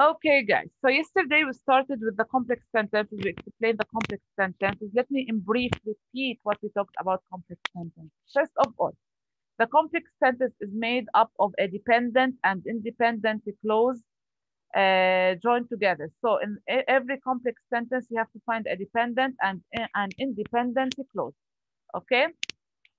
Okay, guys. So yesterday we started with the complex sentences. We explained the complex sentences. Let me in brief repeat what we talked about complex sentences. First of all, the complex sentence is made up of a dependent and independent clause uh, joined together. So in every complex sentence, you have to find a dependent and an independent clause. Okay?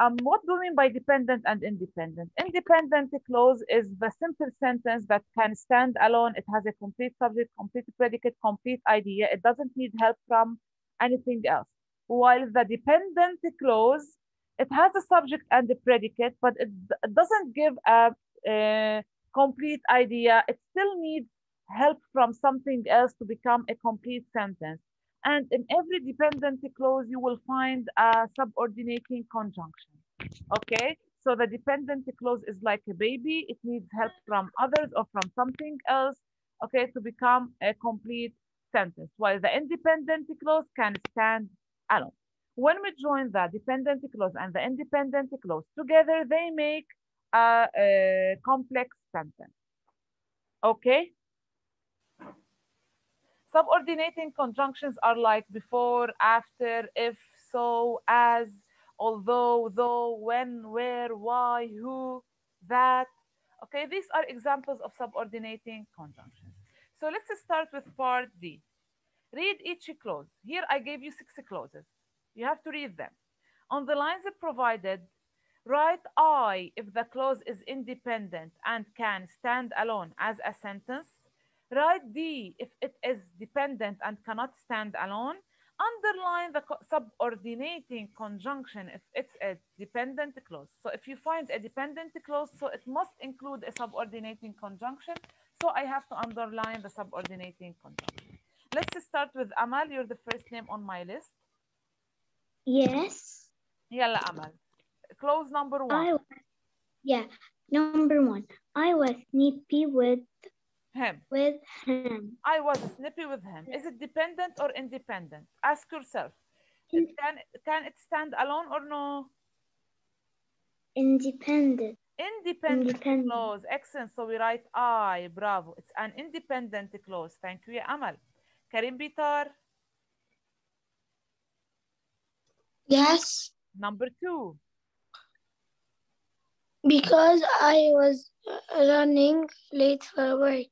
Um, what do we mean by dependent and independent? Independent clause is the simple sentence that can stand alone. It has a complete subject, complete predicate, complete idea. It doesn't need help from anything else. While the dependent clause, it has a subject and a predicate, but it, it doesn't give a, a complete idea. It still needs help from something else to become a complete sentence. And in every dependent clause, you will find a subordinating conjunction. Okay, so the dependent clause is like a baby. It needs help from others or from something else, okay, to become a complete sentence. While the independent clause can stand alone. When we join the dependent clause and the independent clause together, they make a, a complex sentence. Okay? Subordinating conjunctions are like before, after, if, so, as, although, though, when, where, why, who, that. Okay, these are examples of subordinating conjunctions. So let's start with part D. Read each clause. Here I gave you six clauses. You have to read them. On the lines provided, write I if the clause is independent and can stand alone as a sentence. Write D if it is dependent and cannot stand alone. Underline the subordinating conjunction if it's a dependent clause. So if you find a dependent clause, so it must include a subordinating conjunction. So I have to underline the subordinating conjunction. Let's start with Amal. You're the first name on my list. Yes. Yalla Amal. Clause number one. I was, yeah. Number one. I was snippy with Him. with him. I was snippy with him. Is it dependent or independent? Ask yourself. Can can it stand alone or no? Independent. Independent, Independent. clause. Excellent. So we write I. Bravo. It's an independent clause. Thank you, Amal. Karim Bitar. Yes, Number two. Because I was running late for work.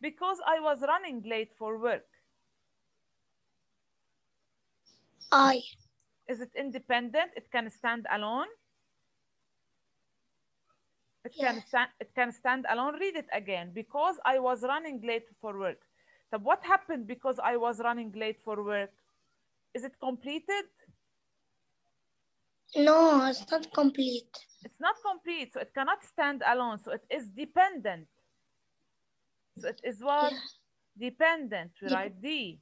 Because I was running late for work. I Is it independent? It can stand alone. It can stand. It can stand alone. Read it again. Because I was running late for work. So what happened because I was running late for work? Is it completed? No, it's not complete. It's not complete, so it cannot stand alone. So it is dependent. So it is what? Yeah. Dependent. We write D.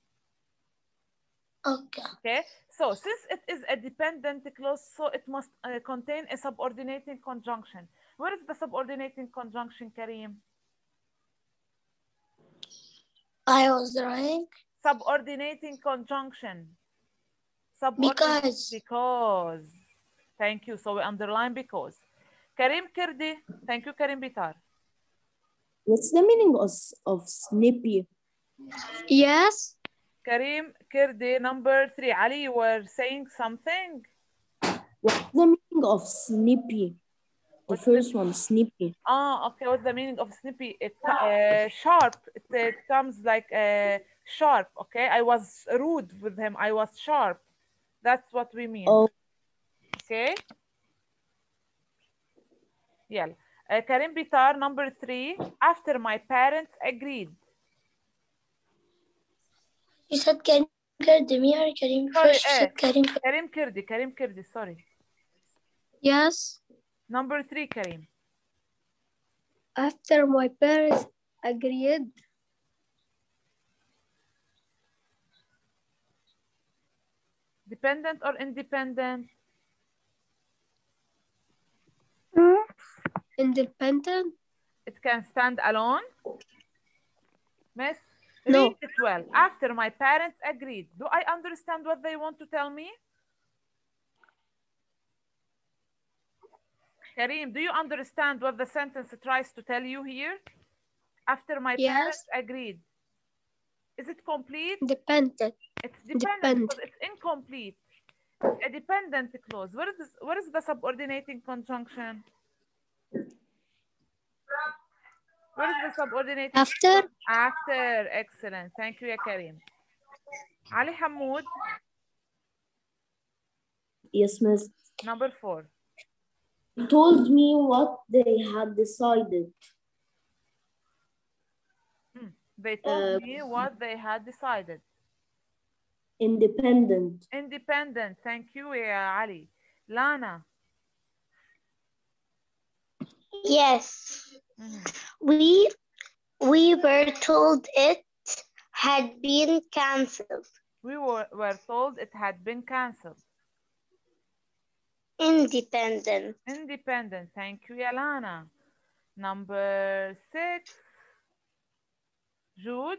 Okay. Okay. So since it is a dependent clause, so it must uh, contain a subordinating conjunction. Where is the subordinating conjunction, Kareem? I was running Subordinating conjunction. Subordin- because Because. Thank you. So we underline because. Karim Kirdi. Thank you, Karim Bitar. What's the meaning of, of snippy? yes, Karim Kirdi, number three. Ali, you were saying something? What's the meaning of snippy? The What's the- first one, snippy. Ah, okay. What's the meaning of snippy? It uh, sharp. It, it comes like uh, sharp. Okay. I was rude with him. I was sharp. That's what we mean. Oh, Okay. Yeah. Uh, Karim Bitar, number three. After my parents agreed. you said Karim Kardemi or Karim Sorry, first you eh. said Karim. Karim Kirdi. Karim Kirdi. Sorry. Yes, Number three, Karim. after my parents agreed. Dependent or independent? Independent? It can stand alone. Miss, No. read it well. After my parents agreed. Do I understand what they want to tell me? Kareem, do you understand what the sentence tries to tell you here? After my Yes. parents agreed. Is it complete? Dependent. It's dependent Depend. because it's incomplete. A dependent clause. What is this, what is the subordinating conjunction? What is the subordinating After After. Excellent. Thank you, ya Kareem. Ali Hamoud, Yes, miss. number four. He told me what they had decided. They told Uh, me what they had decided. Independent. Independent. Thank you, ya Ali. Lana. yes, Mhm. we we were told it had been cancelled. We were, were told it had been cancelled. Independent. Independent. Thank you, Yalana. Number six. Jude.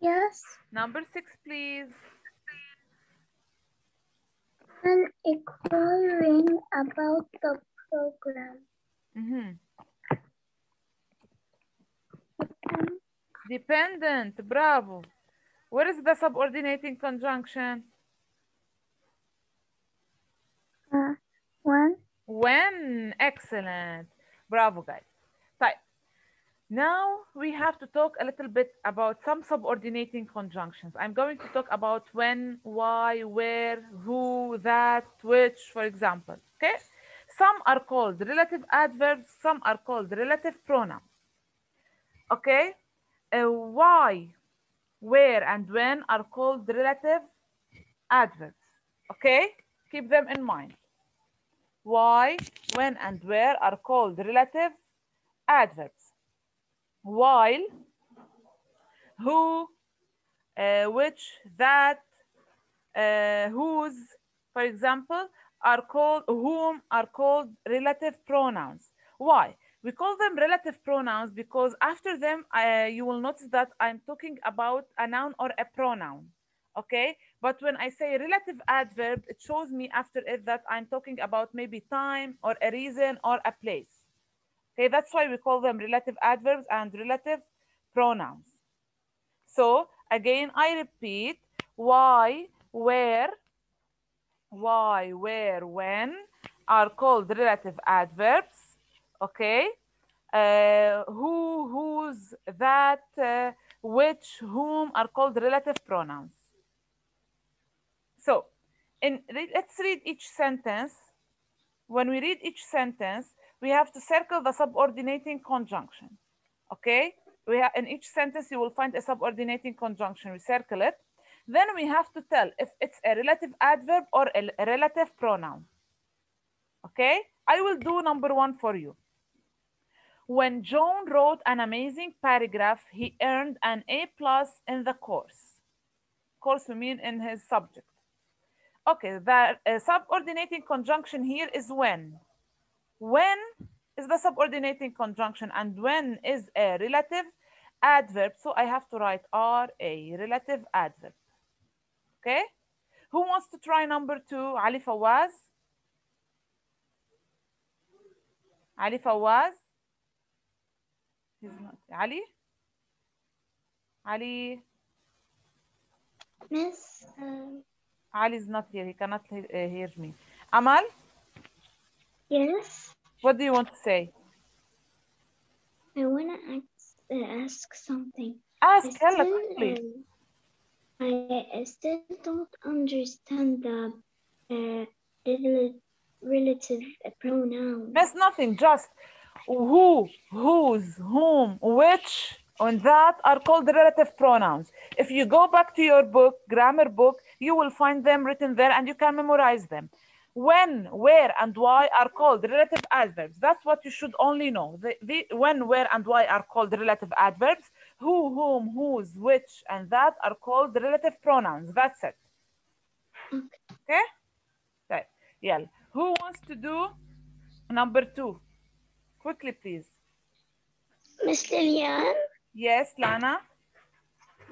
Yes, Number six, please. and inquiring about the program. Mhm. Dependent. Bravo. What is the subordinating conjunction? Uh, one. When. Excellent. Bravo, guys. Type. Now we have to talk a little bit about some subordinating conjunctions. I'm going to talk about when, why, where, who, that, which, for example. Okay? Some are called relative adverbs, some are called relative pronouns. Okay? Uh, why, where, and when are called relative adverbs. Okay? Keep them in mind. Why, when, and where are called relative adverbs. While, who, uh, which, that, uh, whose, for example, are called, whom are called relative pronouns. Why? We call them relative pronouns because after them, uh, you will notice that I'm talking about a noun or a pronoun. Okay? But when I say relative adverb, it shows me after it that I'm talking about maybe time or a reason or a place. Okay, that's why we call them relative adverbs and relative pronouns. So again, I repeat, why, where, why, where, when are called relative adverbs. Okay, uh, who, whose, that, uh, which, whom are called relative pronouns. So, in, let's read each sentence. When we read each sentence, we have to circle the subordinating conjunction. Okay? We in each sentence, you will find a subordinating conjunction. We circle it. Then we have to tell if it's a relative adverb or a, relative pronoun. Okay? I will do number one for you. When John wrote an amazing paragraph, he earned an A plus in the course. Course, we mean in his subject. Okay, the uh, subordinating conjunction here is when. When is the subordinating conjunction and when is a relative adverb. So I have to write R A, relative adverb. Okay? Who wants to try number two? Ali Fawaz? Ali Fawaz? He's not. Ali? Ali? Miss, um, Ali is not here. He cannot uh, hear me. Amal, yes, what do you want to say? I want to ask, uh, ask something. Ask Hella quickly. um, I, still don't understand the uh, relative pronoun. That's nothing, just who, whose, whom, which, and that are called relative pronouns. If you go back to your book, grammar book, you will find them written there and you can memorize them. When, where, and why are called relative adverbs. That's what you should only know. The, the, when, where, and why are called relative adverbs. Who, whom, whose, which, and that are called relative pronouns. That's it. Okay? Okay. Yeah. Who wants to do number two? Quickly, please. Miss Lilian, Yes, Lana.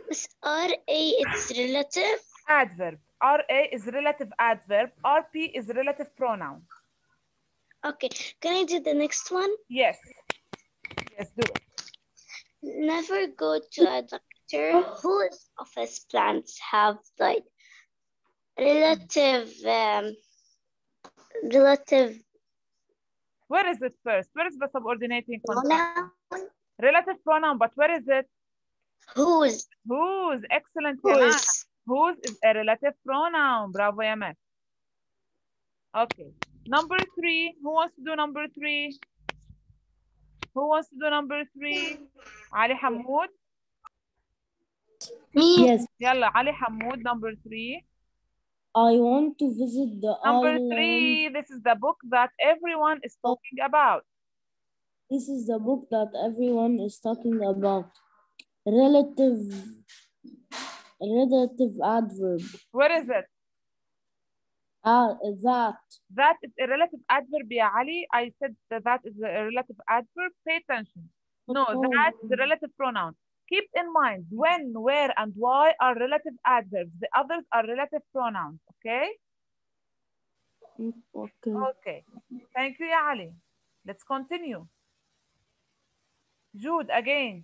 Miss R A, it's relative. Adverb. RA is relative adverb, RP is relative pronoun. Okay, can I do the next one? Yes. Yes, do it never go to a doctor oh. whose office plants have like relative um, relative where is it first? Where is the subordinating pronoun? Relative pronoun but where is it? Whose. Whose? Excellent. Whose. Whose is a relative pronoun? Bravo yamat okay. Number three. Who wants to do number three? Who wants to do number three? Ali Hamoud? Me. Yes. Yalla, Ali Hamoud, number three. I want to visit the Number island. three, this is the book that everyone is talking about. This is the book that everyone is talking about. Relative, relative adverb. Where is it? Uh, that. That is a relative adverb, يا علي. I said that, that is a relative adverb. Pay attention. No, that's the relative pronoun. Keep in mind when, where, and why are relative adverbs. The others are relative pronouns, okay? Okay. Okay. Thank you, يا علي. Let's continue. Jude, again,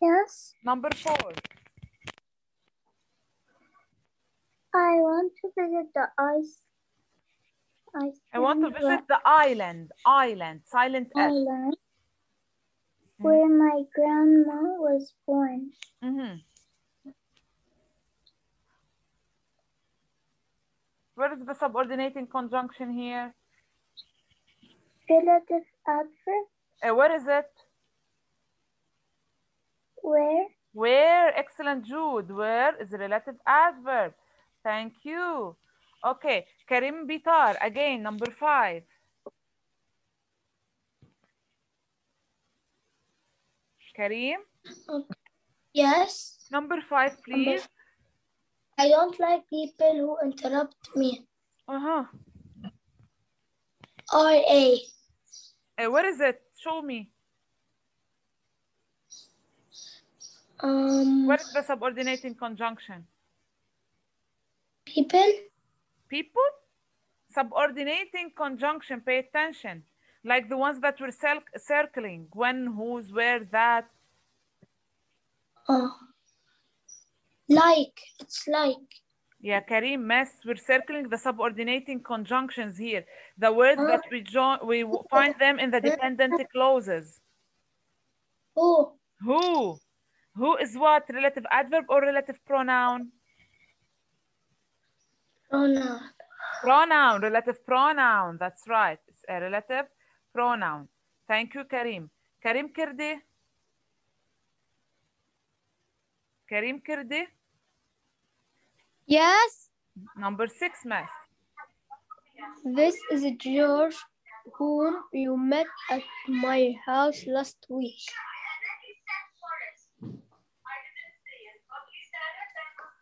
Yes. number four. I want to visit the ice. ice I want to visit the island, island, silent S. island where my grandma was born. Mhm. Where is the subordinating conjunction here? Relative adverb Uh, where is it? where Where? Excellent, Jude. Where is a relative adverb? Thank you. Okay, Karim Bitar, again, number five. Karim, Yes. number five, please. I don't like people who interrupt me. Uh-huh. R.A. Uh, where is it? Show me. Um, Where is the subordinating conjunction? People? People? Subordinating conjunction, pay attention. Like the ones that were cir- circling. When, whose, where, that. Oh. Like. It's like. Yeah, Karim, mess. We're circling the subordinating conjunctions here. The words that we join, we find them in the dependent clauses. Who? Who? Who is what? Relative adverb or relative pronoun? Pronoun. Pronoun, relative pronoun. That's right. It's a relative pronoun. Thank you, Karim. Karim Kirdi. Karim Kirdi. Yes, Number six, math. this is George, whom you met at my house last week.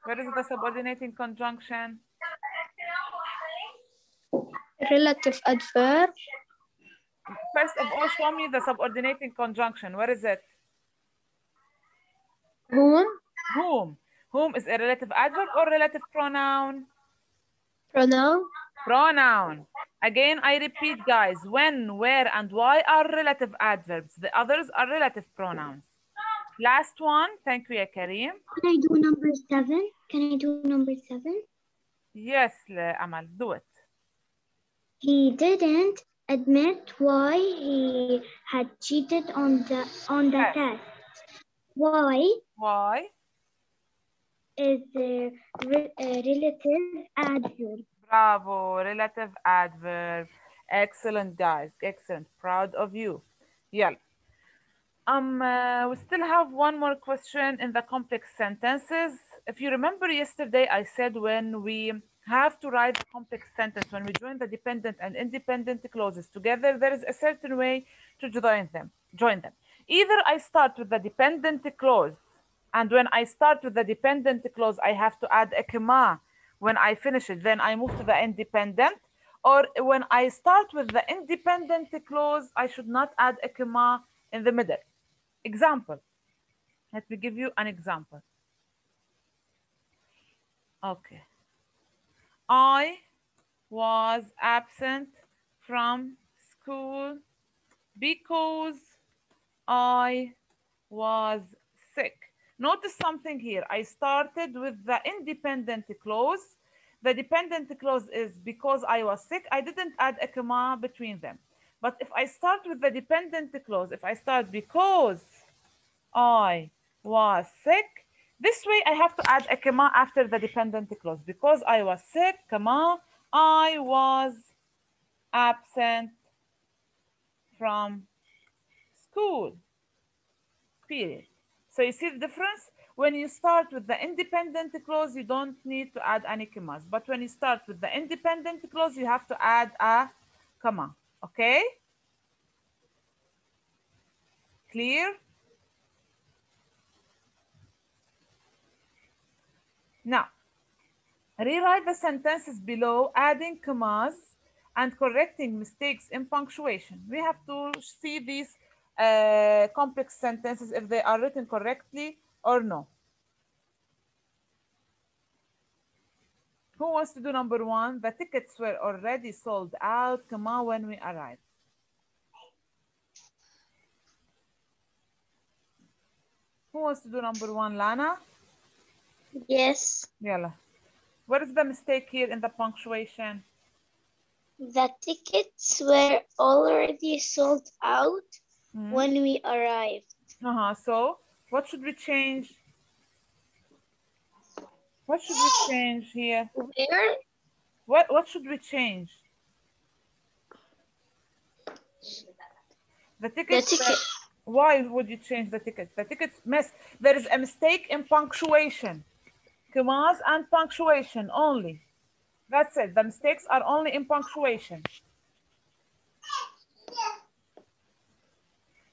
Where is the subordinating conjunction? Relative adverb, First of all, show me the subordinating conjunction. Where is it? whom, Whom? Whom is a relative adverb or relative pronoun? pronoun, Pronoun. Again, I repeat, guys. When, where, and why are relative adverbs. The others are relative pronouns. Last one. Thank you, ya Karim. Can I do number seven? Can I do number seven? Yes, le- Amal, do it. He didn't admit why he had cheated on the on the Okay. test. Why Why? is a, re- a relative adverb. Bravo, relative adverb. Excellent, guys. Excellent. Proud of you. Yeah. Um, uh, we still have one more question in the complex sentences. If you remember yesterday, I said when we have to write complex sentence, when we join the dependent and independent clauses together, there is a certain way to join them. Join them. Either I start with the dependent clause, and when I start with the dependent clause, I have to add a comma when I finish it, then I move to the independent. Or when I start with the independent clause, I should not add a comma in the middle. Example. Let me give you an example. Okay. I was absent from school because I was sick. Notice something here. I started with the independent clause. The dependent clause is because I was sick. I didn't add a comma between them. But if I start with the dependent clause, if I start because I was sick, this way I have to add a comma after the dependent clause. Because I was sick, comma, I was absent from school, period. So you see the difference? When you start with the independent clause, you don't need to add any commas. But when you start with the independent clause, you have to add a comma, okay? Clear? Now, rewrite the sentences below, adding commas and correcting mistakes in punctuation. We have to see these uh, complex sentences if they are written correctly or no. Who wants to do number one? The tickets were already sold out, comma, when we arrived. Who wants to do number one, Lana? Yes. Yalla. What is the mistake here in the punctuation? The tickets were already sold out Hmm? when we arrived. Uh-huh. So what should we change? What should we change here? Where? What what should we change? The The tickets. were- ticket. Why would you change the tickets? The tickets miss. There is a mistake in punctuation. Commas and punctuation only. That's it. The mistakes are only in punctuation.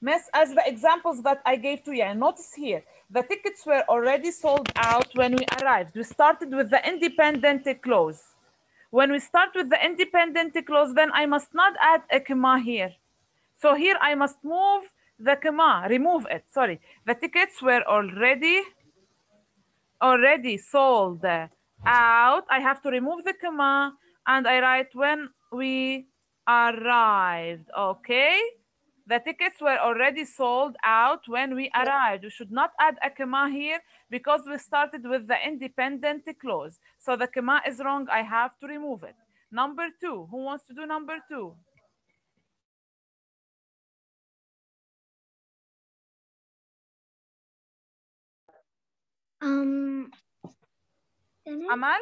Miss, as the examples that I gave to you, and notice here, the tickets were already sold out when we arrived. We started with the independent clause. When we start with the independent clause, then I must not add a comma here. So here I must move the comma, remove it, sorry. The tickets were already, already sold out. I have to remove the comma and I write when we arrived, okay? The tickets were already sold out when we arrived. We should not add a comma here because we started with the independent clause. So the comma is wrong. I have to remove it. Number two, who wants to do number two? Um. Amal,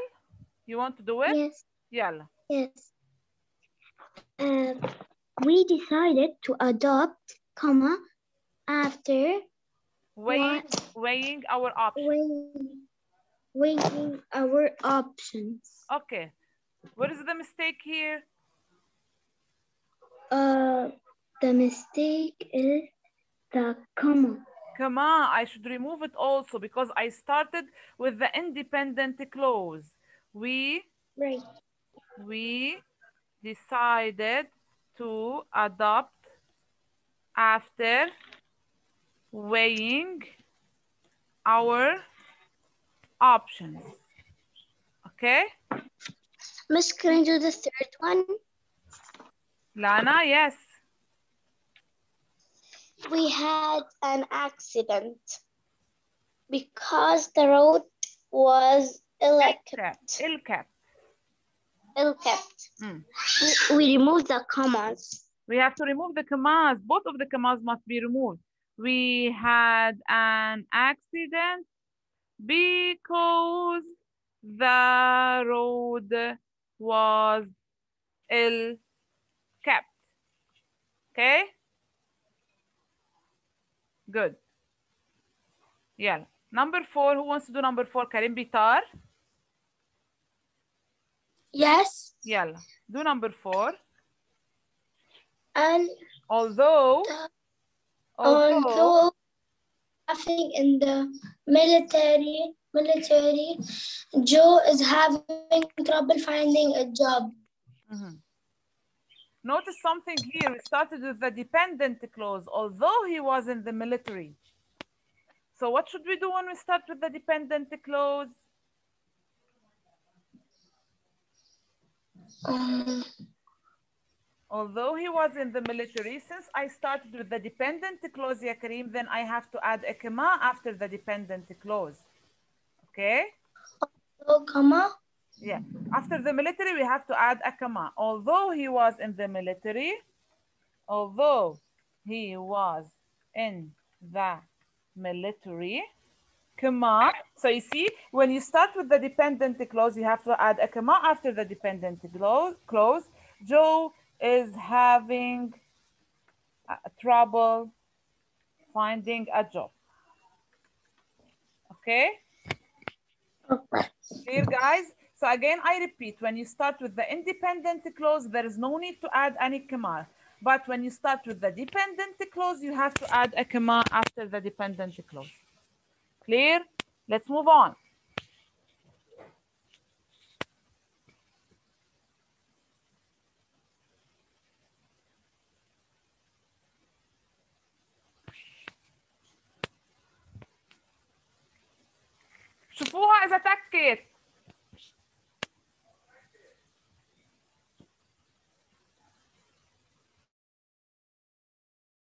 you want to do it? Yes, Yalla. yes. Uh, we decided to adopt, comma, after Weighing, weighing our options. weighing, weighing our options. Okay. What is the mistake here? Uh, the mistake is the comma. Comma, I should remove it also because I started with the independent clause. We, Right. we decided to adopt after weighing our options. Okay? Miss, can I do the third one? Lana, yes. We had an accident because the road was ill-kept. Ill kept. ill-kept. Mm. We, we removed the commas. We have to remove the commas. Both of the commas must be removed. We had an accident because the road was ill kept. Okay? Good. Yeah. Number four, who wants to do number four? Karim Bitar? Yes. Yeah. Do number four. And Although, although, although having in the military, military, Joe is having trouble finding a job. Mhm. Notice something here. We started with the dependent clause, although he was in the military. So what should we do when we start with the dependent clause? Um, Although he was in the military, since I started with the dependent clause, ya Kareem, then I have to add a comma after the dependent clause. Okay? so, comma. Yeah. After the military, we have to add a comma. Although he was in the military, although he was in the military, comma. So you see, when you start with the dependent clause, you have to add a comma after the dependent clause. Joe is having uh, trouble finding a job. Okay? Clear, guys? So again, I repeat, when you start with the independent clause, there is no need to add any comma. But when you start with the dependent clause, you have to add a comma after the dependent clause. Clear? Let's move on. شوفوها إذا تكت